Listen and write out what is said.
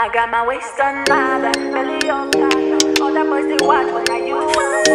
I got my waist on lava, belly on fire. All the boys they watch when I use.